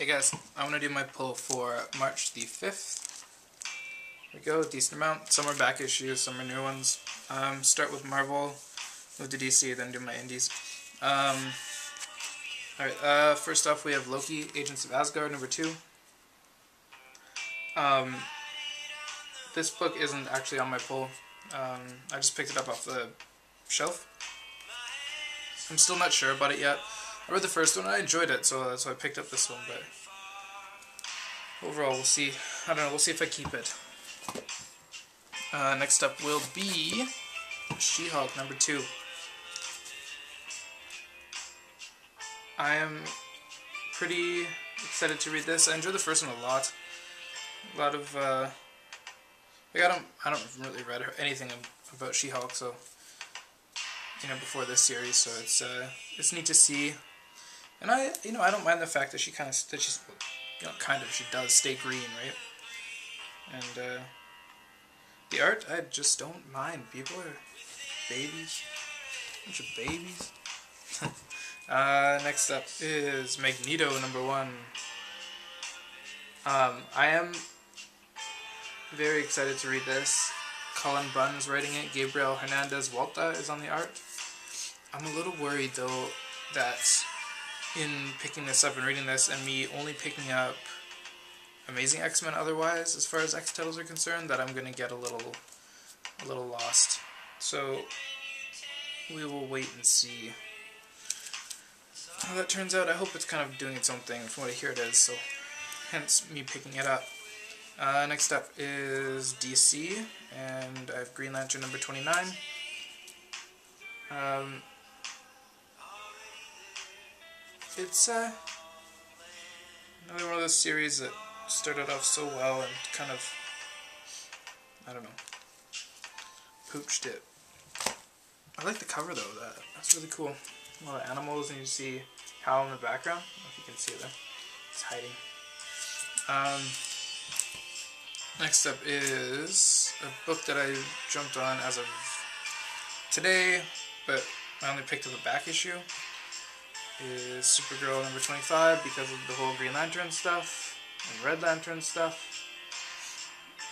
Hey guys, I want to do my pull for March the 5th. Here we go, decent amount. Some are back issues, some are new ones. Um, start with Marvel, move to DC, then do my indies. Um, Alright, uh, first off we have Loki, Agents of Asgard, number 2. Um, this book isn't actually on my pull. Um, I just picked it up off the shelf. I'm still not sure about it yet. I read the first one, I enjoyed it, so that's why I picked up this one, but overall, we'll see. I don't know, we'll see if I keep it. Uh, next up will be She-Hulk, number two. I am pretty excited to read this. I enjoyed the first one a lot. A lot of, uh, like I don't, I don't really read anything about She-Hulk, so you know, before this series, so it's uh, it's neat to see and I, you know, I don't mind the fact that she kind of, that she's, you know, kind of, she does stay green, right? And, uh, the art, I just don't mind. People are babies. Bunch of babies. uh, next up is Magneto, number one. Um, I am very excited to read this. Cullen Bunn is writing it. Gabriel Hernandez Walta is on the art. I'm a little worried, though, that in picking this up and reading this and me only picking up Amazing X-Men otherwise as far as X titles are concerned that I'm gonna get a little a little lost. So we will wait and see how that turns out. I hope it's kind of doing its own thing. From what I hear it is, so hence me picking it up. Uh, next up is DC, and I have Green Lantern number 29. Um, it's uh, another one of those series that started off so well and kind of, I don't know, pooched it. I like the cover though, that that's really cool. A lot of animals and you see Hal in the background. If you can see it there. It's hiding. Um, next up is a book that I jumped on as of today, but I only picked up a back issue is Supergirl number 25 because of the whole Green Lantern stuff and Red Lantern stuff.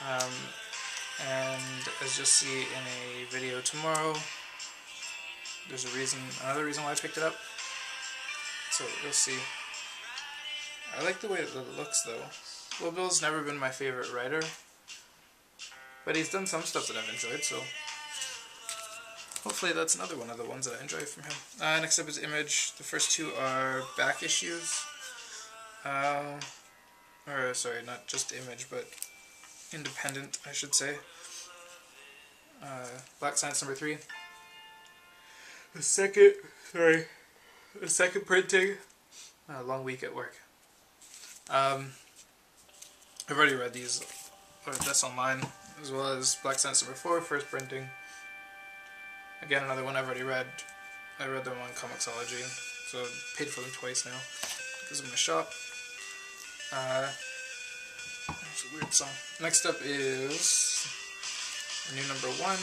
Um, and as you'll see in a video tomorrow, there's a reason, another reason why I picked it up. So you'll see. I like the way it looks though. Will Bill's never been my favorite writer, but he's done some stuff that I've enjoyed, so hopefully that's another one of the ones that I enjoy from him. Uh, next up is Image. The first two are back issues. Uh, or, sorry, not just Image, but independent, I should say. Uh, Black Science number three. The second, sorry, the second printing. Uh, long week at work. Um, I've already read these, or this online, as well as Black Science number four, first printing. Again, another one I've already read. I read them on Comixology, so I paid for them twice now because of my shop. Uh, it's a weird song. Next up is new number one,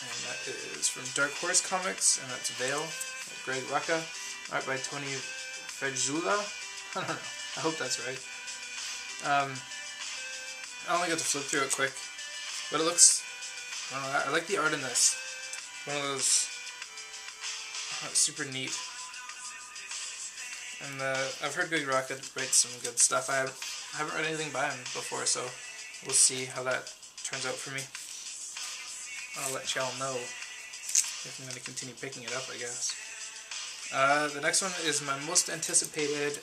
and that is from Dark Horse Comics, and that's Veil, Greg Rucka, art by Toni Fejzula. I don't know. I hope that's right. Um, I only got to flip through it quick, but it looks I, I like the art in this. One of those uh, super neat. And uh, I've heard Greg Rucka write some good stuff. I haven't read anything by him before, so we'll see how that turns out for me. I'll let y'all know if I'm going to continue picking it up, I guess. Uh, the next one is my most anticipated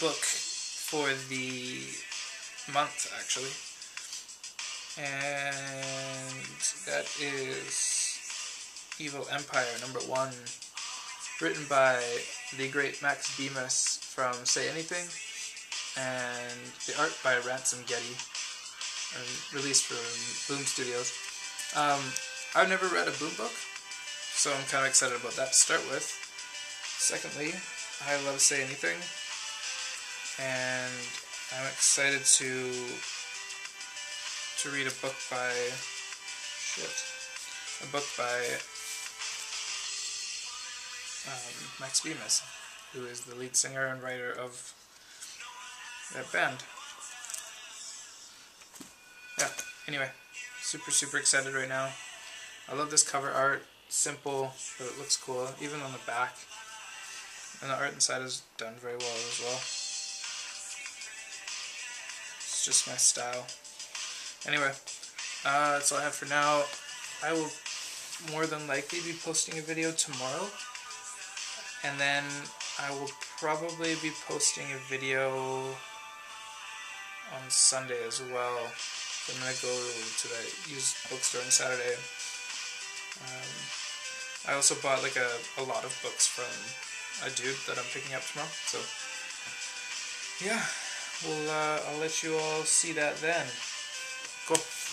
book for the month, actually and that is Evil Empire number one, written by the great Max Bemis from Say Anything, and the art by Ransom Getty, released from Boom Studios. Um, I've never read a Boom book, so I'm kind of excited about that to start with. Secondly, I love Say Anything, and I'm excited to to read a book by shit, a book by um, Max Bemis. who is the lead singer and writer of that band. Yeah, anyway, super, super excited right now. I love this cover art. Simple, but it looks cool, even on the back. And the art inside is done very well as well. It's just my style. Anyway, uh, that's all I have for now. I will more than likely be posting a video tomorrow. And then I will probably be posting a video on Sunday as well. I'm to go to the used bookstore on Saturday. Um, I also bought like a, a lot of books from a dude that I'm picking up tomorrow. So, yeah, well, uh, I'll let you all see that then.